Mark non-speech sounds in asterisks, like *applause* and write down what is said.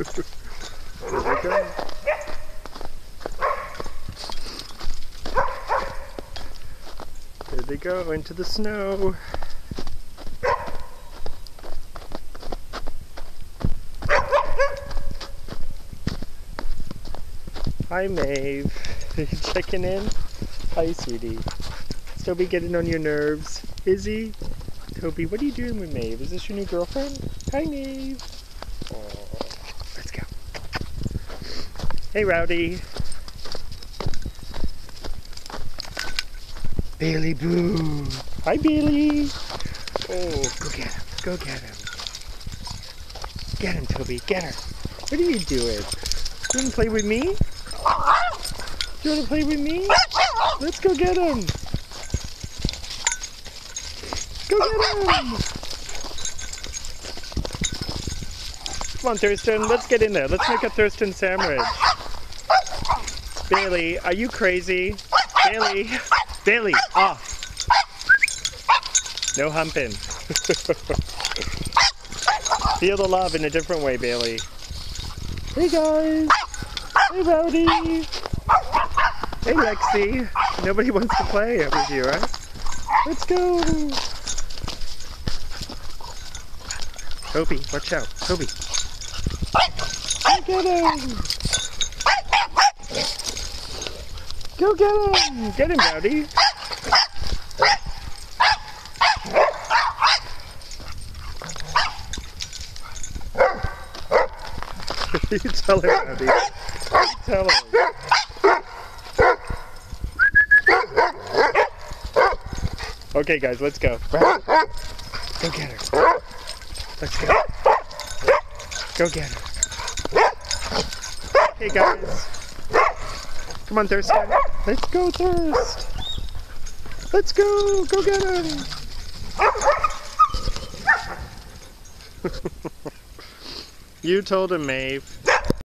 There they go. There they go into the snow. Hi, Maeve. *laughs* Checking in? Hi, sweetie. Toby getting on your nerves? Is he? Toby, what are you doing with Maeve? Is this your new girlfriend? Hi, Maeve. Go. Hey, Rowdy. Bailey Boo. Hi, Bailey. Oh, go get him. Go get him. Get him, Toby. Get her. What are you doing? You want to play with me? Do You want to play with me? Let's go get him. Go get him. Come on, Thurston. Let's get in there. Let's make a Thurston sandwich. Bailey, are you crazy? Bailey. Bailey, off. No humping. *laughs* Feel the love in a different way, Bailey. Hey guys. Hey Rowdy. Hey Lexi. Nobody wants to play with you, right? Let's go. Toby, watch out. Toby. Go get him. Go get him. Get him, Rowdy. *laughs* you tell him, Rowdy. You tell him. Okay, guys, let's go. Go get her. Let's go. Go get her. Hey, guys. Come on, Thurston. Let's go, Thirst. Let's go. Go get him. *laughs* you told him, Maeve.